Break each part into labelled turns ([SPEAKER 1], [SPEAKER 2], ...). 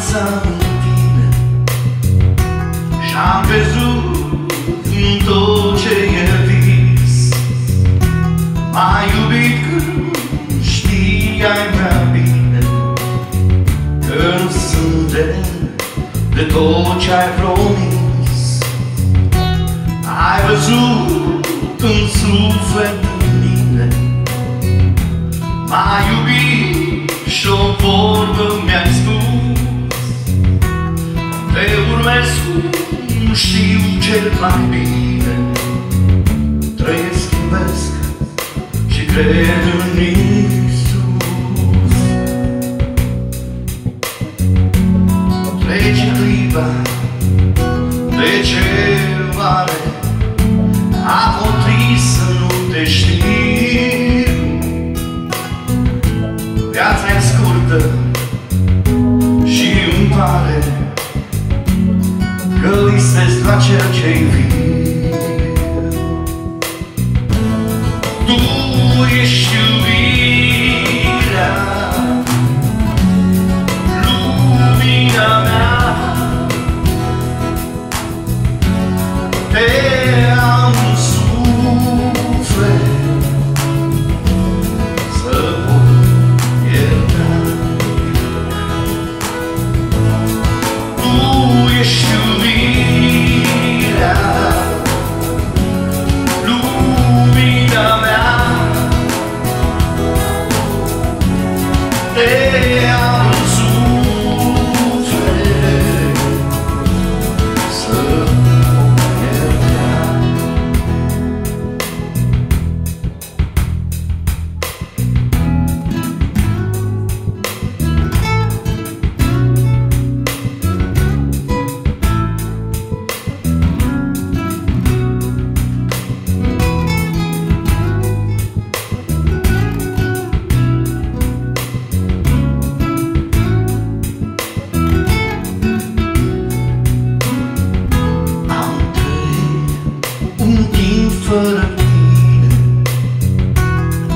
[SPEAKER 1] speranța în tine. Și-am crezut în tot ce e vis. M-ai iubit când știai prea bine. Că nu suntem de tot ce ai promis. Ai văzut în suflet în mine. M-ai iubit urmez cum știu cel mai bine. Trăiesc, iubesc și cred în Iisus. Trece clipa, de ce oare? A fost trist să nu te știu. Viața e scurtă și îmi pare Girl, he says, you're dzień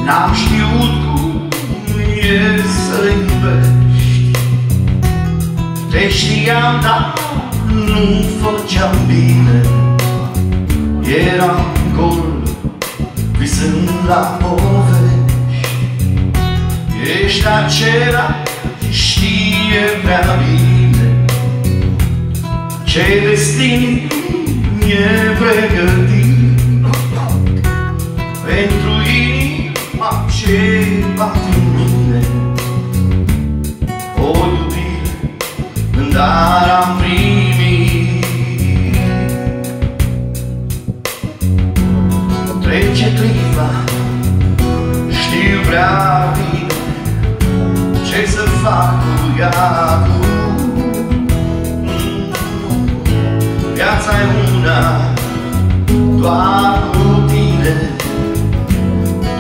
[SPEAKER 1] N-am știut cum e să iubești. Te știam, dar nu făceam bine. Eram gol, visând la povești. Ești acela ce știe prea bine. Ce destin e pregătit dar am primit. Trece clipa, știu prea bine Ce să fac cu ea acum. Viața e una doar cu tine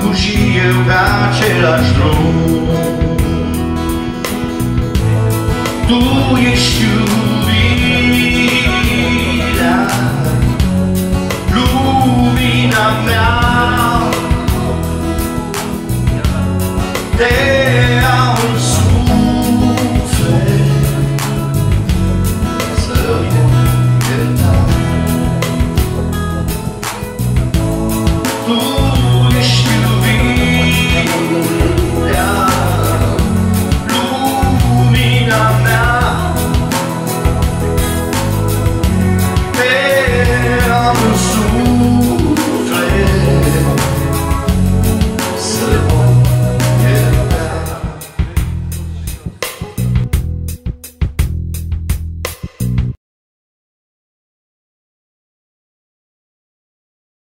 [SPEAKER 1] Tu și eu pe același drum ești iubirea Lumina mea